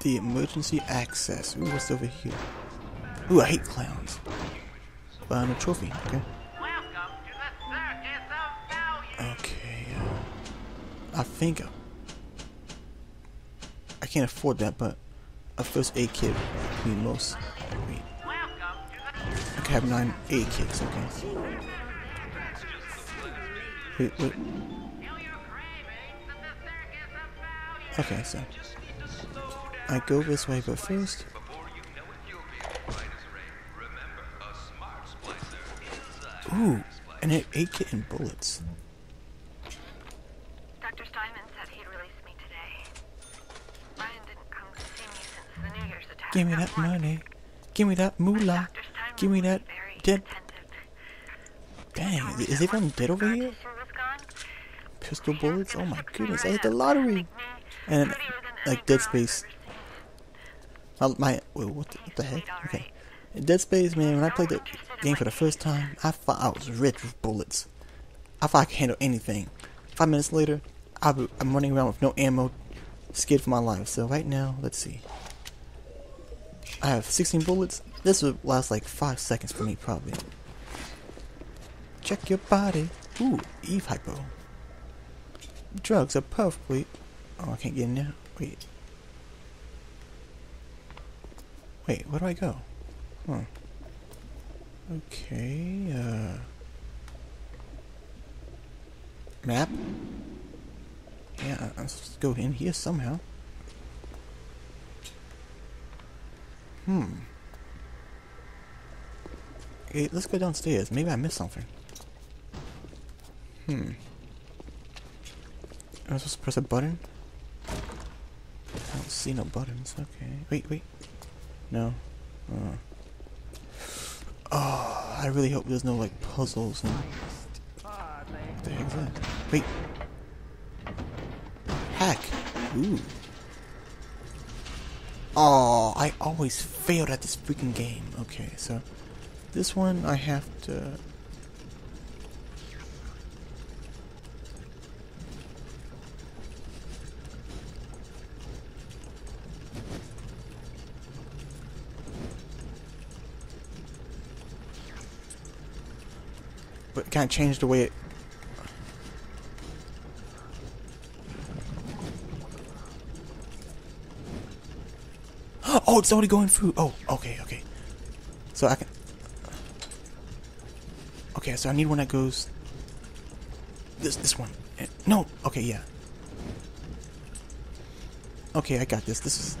the emergency access. Ooh, what's over here? Ooh, I hate clowns. Found a trophy. Okay. Okay. Uh, I think I can't afford that, but a first aid kit would be most. Welcome I have nine aid kits. Okay. Wait, wait. Feel your I go this way, but first. Ooh, and it kit and bullets. Dr. Steinman said he'd release me today. Ryan didn't come to see me since the New Year's attack. Give me that money. Give me that moolah. Give me that dead. Dang, is everyone dead over here? Tissue was gone. Pistol bullets? Oh my goodness, I hit the lottery. And like Dead Space. My, my wait, what the, what the heck? Okay, in Dead Space, man. When I played the game for the first time, I thought I was rich with bullets. I thought I could handle anything. Five minutes later, be, I'm running around with no ammo, scared for my life. So right now, let's see. I have 16 bullets. This would last like five seconds for me, probably. Check your body. Ooh, Eve hypo. Drugs are perfectly. Oh, I can't get in there. Wait. Wait, where do I go? Huh. Okay, uh. Map? Yeah, supposed to go in here somehow. Hmm. Okay, let's go downstairs. Maybe I missed something. Hmm. Am I supposed to press a button? I don't see no buttons. Okay. Wait, wait. No. Uh. Oh, I really hope there's no like puzzles and. What the heck is that? Wait. Hack. Ooh. Oh, I always failed at this freaking game. Okay, so this one I have to. Of change the way it. Oh, it's already going through. Oh, okay, okay. So I can. Okay, so I need one that goes. This this one. Eh, No. Okay, yeah. Okay, I got this. This is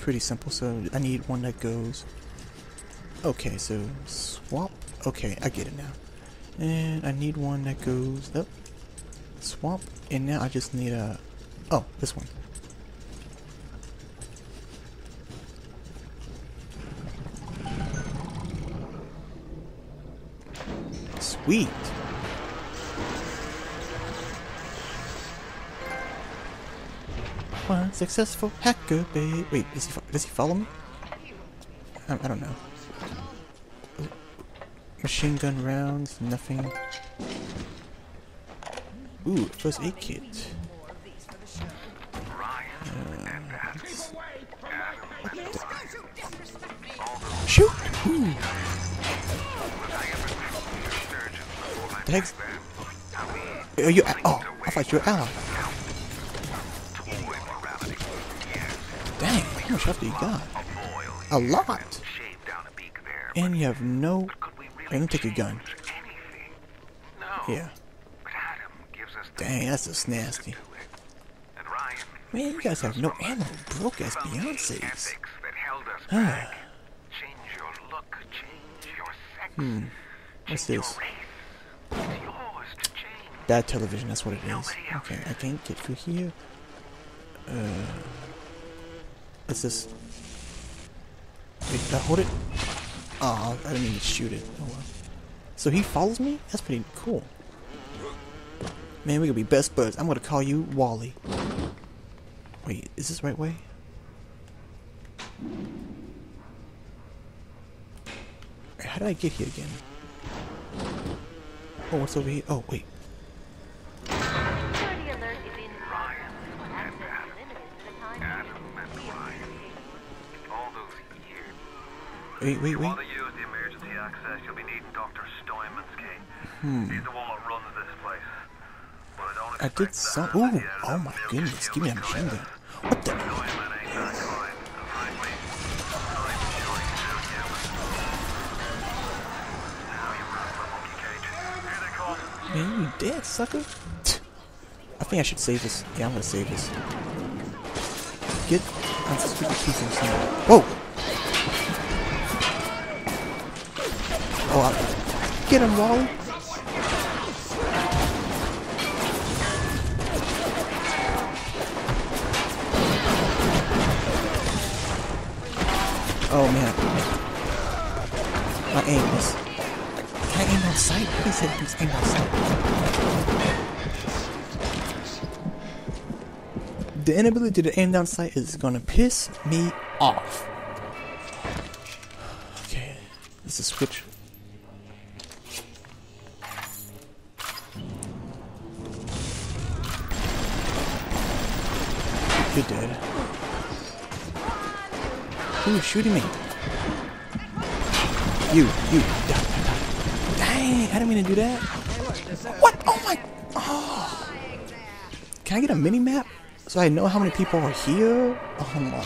pretty simple. So I need one that goes. Okay, so swap. Okay, I get it now. And I need one that goes up. Swap. And now I just need a. Oh, this one. Sweet. One successful hacker, babe. Wait, does he does he follow me? I, I don't know. Machine gun rounds, nothing. Ooh, first aid kit. Uh, Shoot! Ooh. Are you... Oh, I thought you were ally. Dang, how much health do you got? A lot! And you have no... Let me take your gun. Yeah. Dang, that's just nasty. Man, you guys have no ammo. Broke as Beyonce's. Ah. Hmm. What's this? Bad television, that's what it is. Okay, I can't get through here. Uh. What's this? Wait, did I hold it? Oh, I didn't mean to shoot it. Oh well. So he follows me? That's pretty cool. Man, we could be best buds. I'm gonna call you Wall-E. Wait, is this the right way? How did I get here again? Oh, what's over here? Oh, wait. Wait, wait, wait. Want use the emergency access, you'll be needing Dr. Steinman's key. Hmm. He's the one that runs this place. But I don't I did some. Ooh, oh my goodness! Give me a machine gun. What the? Steinman ain't that kind, and frankly, I'm sure he suit you. Now you run the monkey cage. Here they come. Man, you dead, sucker. I think I should save this. Yeah, I'm gonna save this. Get on some stupid piece of sand. Whoa! Oh, I, get him, Wall-E. Oh man, my aim is. Can I aim on sight? Please hit please aim on sight. The inability to aim down sight is gonna piss me off. Okay, this is switch. You're dead. Who's shooting me? You, you. Dang, I didn't mean to do that. What? Oh my. Oh. Can I get a mini map so I know how many people are here? Oh my.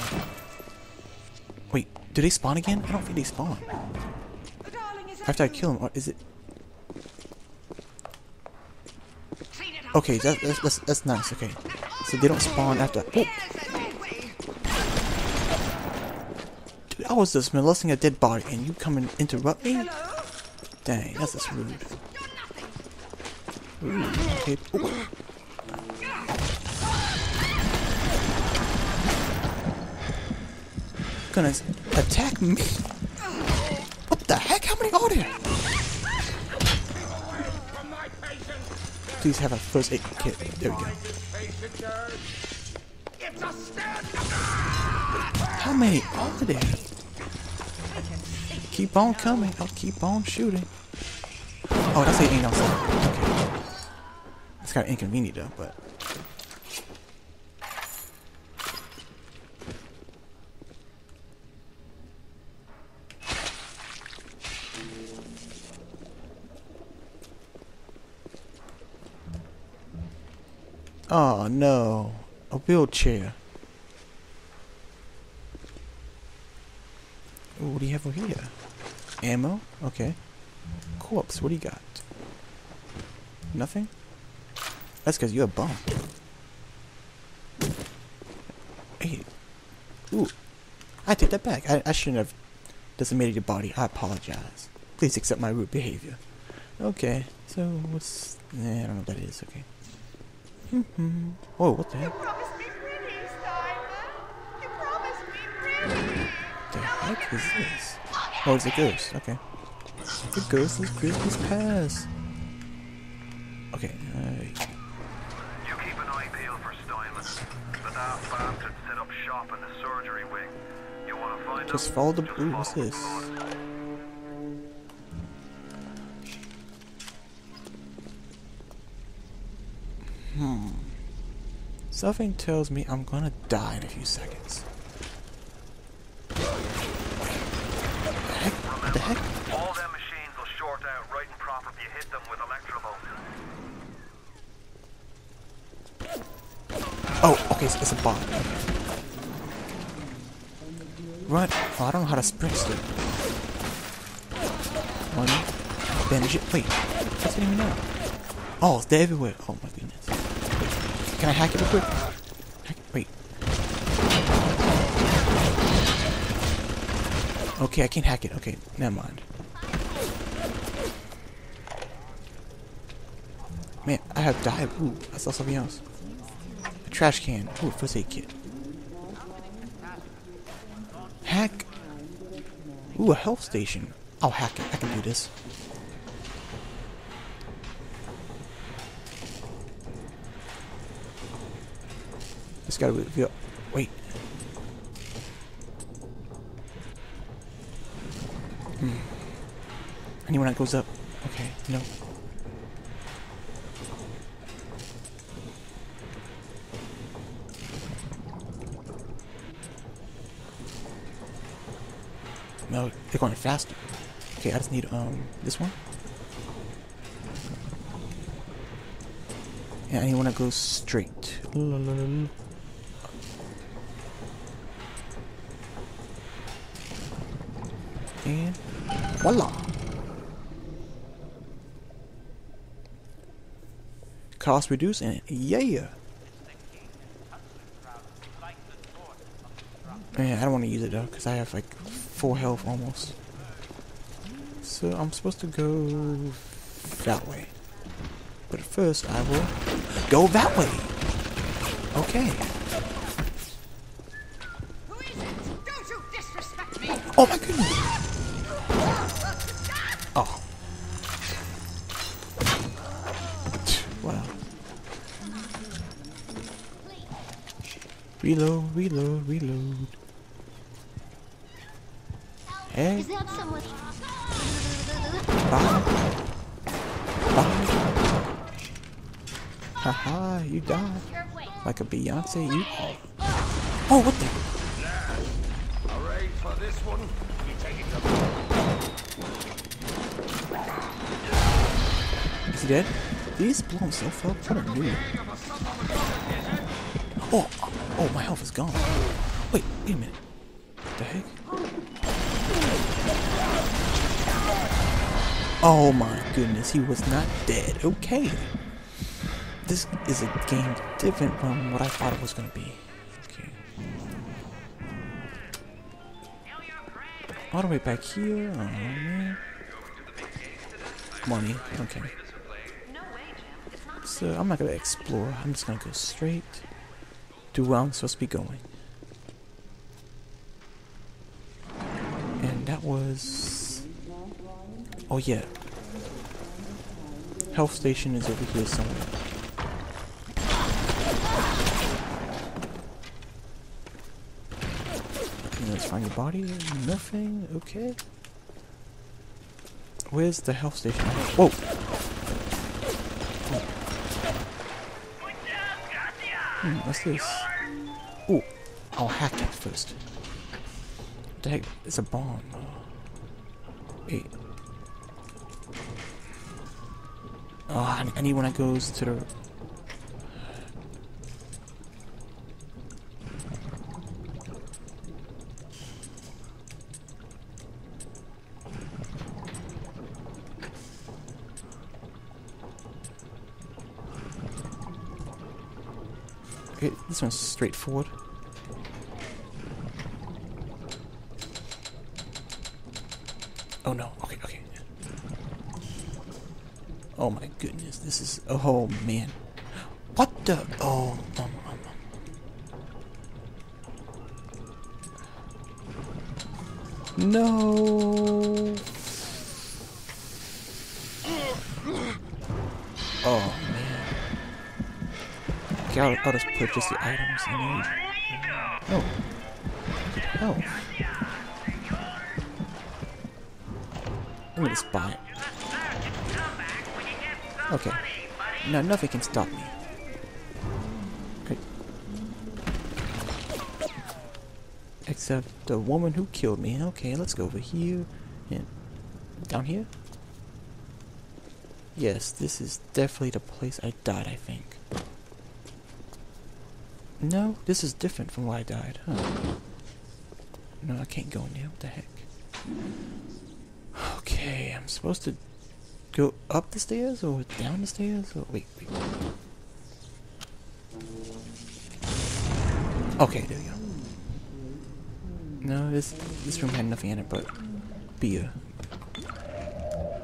Wait, do they spawn again? I don't think they spawn. After I kill them, or is it? Okay, that, that's, that's that's nice. Okay, so they don't spawn after. Oh. Dude, I was just molesting a dead body, and you come and interrupt me? Dang, that's just rude. Ooh, okay. Gonna attack me? What the heck? How many are there? Please have a first aid kit. There we go. How many are there? Keep on coming. I'll keep on shooting. Oh, that's it ain't outside. Okay. It's kind of inconvenient though, but. Oh no, a wheelchair. Ooh, what do you have over here? Ammo? Okay. Corpse, what do you got? Nothing? That's because you're a bum. Hey. Ooh. I take that back. I, I shouldn't have decimated your body. I apologize. Please accept my rude behavior. Okay, so what's... Nah, I don't know what that is. Okay. Mm-hmm. Whoa, what the heck? promised me pretty, Simon. You promised me pretty. the heck is this? Oh, it's a ghost. Okay. The ghost is Christmas past. Okay. Uh, You keep an eye peeled for Steinman. The daft bastard set up shop in the surgery wing. You want to find just him? follow the. Just Ooh, what's follow this? The blood. Something tells me I'm gonna die in a few seconds. The heck? What the heck? All them machines will short out right and proper if you hit them with Electro Bolt. Oh, okay, so it's a bot. Okay. Run. Oh, I don't know how to sprint still. One. Bandage it. Wait. What's hitting me now? Oh, they're everywhere. Oh my. Can I hack it real quick? Wait. Okay, I can't hack it. Okay, never mind. Man, I have died. Ooh, I saw something else. A trash can. Ooh, first aid kit. Hack. Ooh, a health station. I'll hack it. I can do this. Gotta reveal. Wait. Hmm. Anyone that goes up? Okay, no. no, they're going faster. Okay, I just need um this one. Yeah, I want to go straight. And voila! Cost reduced and yeah! Man, I don't want to use it though, because I have like full health almost. So I'm supposed to go that way. But first I will go that way. Okay. Who is it? Don't you disrespect me! Oh my goodness. Reload, reload, reload. Hey, Is that someone? bye. Bye. Haha, you died. Like a Beyonce, you. Oh, what the? Alright, for this one, you take it Is he dead? Just blow himself up? What a noob. Oh, oh, my health is gone. Wait, wait a minute. What the heck? Oh my goodness, he was not dead. Okay. This is a game different from what I thought it was going to be. Okay. All the way back here. Oh. Money. Okay. So I'm not gonna explore. I'm just gonna go straight to where I'm supposed to be going. And that was. Oh yeah. Health station is over here somewhere. Let's find your body. Nothing. Okay. Where's the health station? Whoa. Hmm, what's this? Ooh, I'll hack it first. What the heck? It's a bomb. Wait. Oh, I I that goes to the. Okay, this one's straightforward. Oh no, okay, okay. Oh my goodness, this is. Oh man. What the. Oh, um, um, um. No. Okay, I'll, I'll just purchase the items I need. Oh. Good health. Let me just buy it. Okay. No, nothing can stop me. Okay. Except the woman who killed me. Okay, let's go over here. And down here? Yes, this is definitely the place I died, I think. No, this is different from where I died. Huh. No, I can't go in there. What the heck? Okay, I'm supposed to go up the stairs or down the stairs? Or wait, wait. Okay, there we go. No, this this room had nothing in it but beer.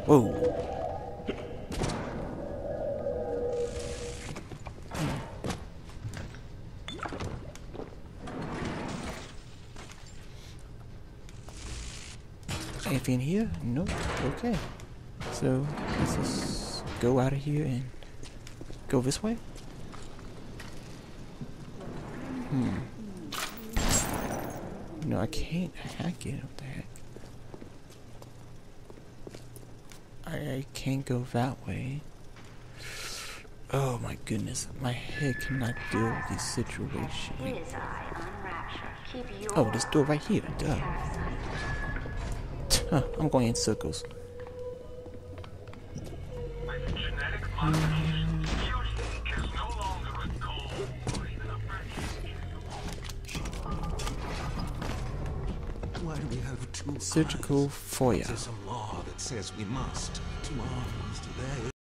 Whoa. Anything here? Nope. Okay. So let's just go out of here and go this way. Hmm. No, I can't hack it. What the heck? I, I can't go that way. Oh my goodness, my head cannot deal with this situation. Wait. His eye on Rapture. Keep your Oh, this door right here. Duh. Huh, I'm going in circles. Genetic modification. Beauty is no longer a goal or even a Why do we have two Surgical eyes? foyer. There's some law that says we must. Two legs.